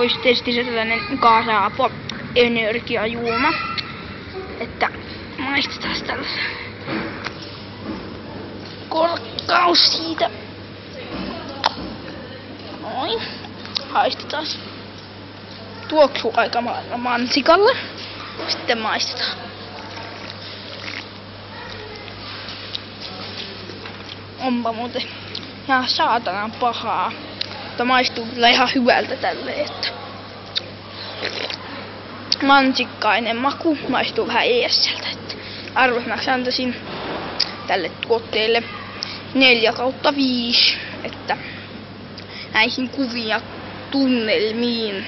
olisi tietysti se tällainen kaasaapo energiajuoma. Että maistetaan tällaisen korkkaus siitä. Noin. Haistetaan. Tuoksuu aika mansikalle. Sitten maistetaan. Onpa muuten ihan saatanan pahaa. Mutta maistuu kyllä ihan hyvältä tälle, että mansikkainen maku maistuu vähän ESLtä. Että arvosanaksi antaisin tälle tuotteelle 4 kautta 5, että näihin kuvia tunnelmiin